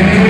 Amen.